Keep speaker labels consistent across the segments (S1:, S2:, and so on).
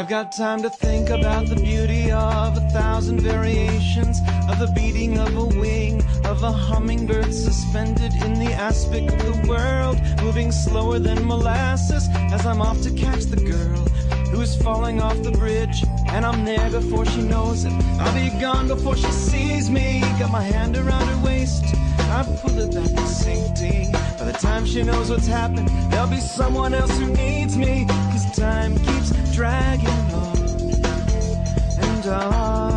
S1: I've got time to think about the beauty of a thousand variations of the beating of a wing of a hummingbird suspended in the aspect of the world, moving slower than molasses as I'm off to catch the girl who's falling off the bridge. And I'm there before she knows it. I'll be gone before she sees me. Got my hand around her waist. I pull it back to safety. By the time she knows what's happened, there'll be someone else who needs me. Cause time keeps dragging on and on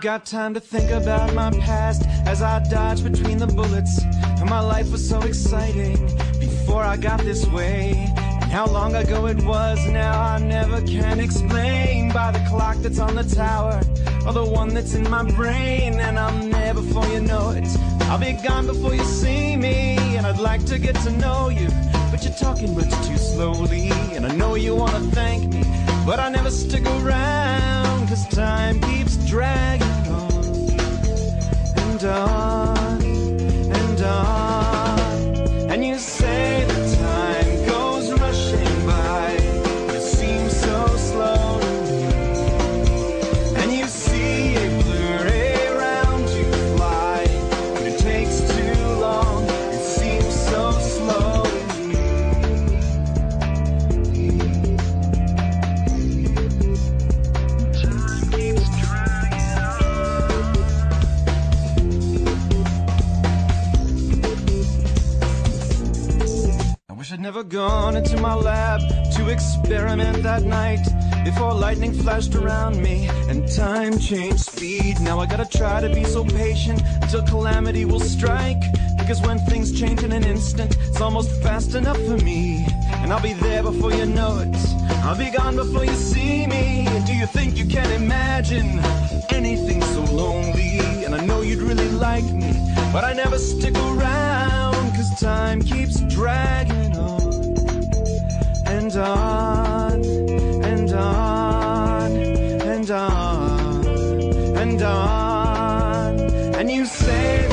S1: I've got time to think about my past as I dodge between the bullets. And my life was so exciting before I got this way. And how long ago it was now I never can explain by the clock that's on the tower or the one that's in my brain. And I'm there before you know it. I'll be gone before you see me. And I'd like to get to know you. But you're talking much too slowly. And I know you wanna thank me. But I never stick around. Cause time keeps dragging never gone into my lab to experiment that night before lightning flashed around me and time changed speed. Now I gotta try to be so patient until calamity will strike. Because when things change in an instant, it's almost fast enough for me. And I'll be there before you know it. I'll be gone before you see me. And do you think you can imagine anything so lonely? And I know you'd really like me, but I never stick around. Cause time keeps dragging and on and on and on and on. And you say